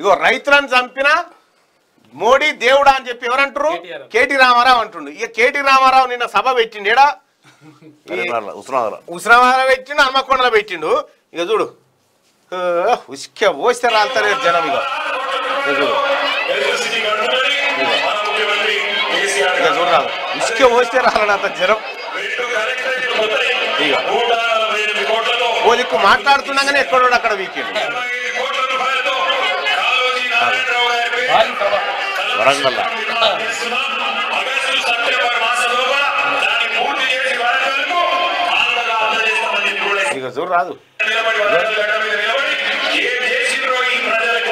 ఇగో రైతులను చంపిన మోడీ దేవుడా అని చెప్పి ఎవరంటారు. కేటీ రామారావు అంటుండు ఇక కేటీ రామారావు నిన్న సభ పెట్టిండు ఏడా. ఉస్మానాబాద్ పెట్టిండు హన్మకొండలో పెట్టిండు ఇక చూడు ఉస్కే పోస్తే రాలుతారు జనం ఇక చూడు ఇక. చూడరాదు ఉస్కే పోస్తే రాలనంత జనం. ఇక. నూట నలభై ఎనిమిది కోట్లతో ఓ దిక్కు మాట్లాడుతున్నాగానే ఎక్కడో అక్కడ వీకెండ్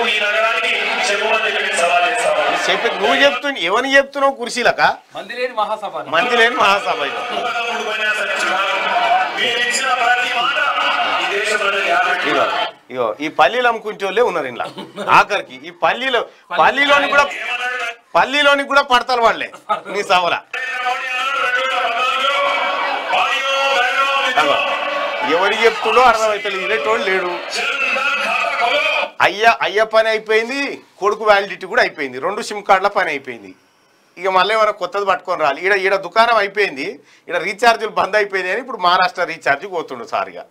ఈ నగరానికి చెప్పమని చెప్పి నువ్వు చెప్తున్నా ఎవరిని చెప్తున్నావు కుర్చీలక? మంది లేని మహాసభ మంది లేని మహాసభ ఇగో ఇగో ఈ పల్లీలు అమ్ముకుంటే వాళ్ళే ఉన్నారు ఇంట్లో. ఆఖరికి ఈ పల్లీలో పల్లీలోని కూడా పల్లీలోని కూడా పడతారు వాళ్ళే. నీ సవర. ఎవరికి చెప్తుండో అర్థమవుతుంది ఇదేటోడు లేడు. అయ్య అయ్య పని అయిపోయింది కొడుకు వ్యాలిడిటీ కూడా అయిపోయింది. రెండు సిమ్ కార్డుల పని అయిపోయింది. ఇక మళ్ళీ ఏమైనా కొత్తది పట్టుకొని రాలి. ఈడ ఈడ దుకాణం అయిపోయింది. ఈడ రీఛార్జీలు బంద్ అయిపోయింది అని ఇప్పుడు మహారాష్ట్ర రీఛార్జ్ పోతుండు సారిగా.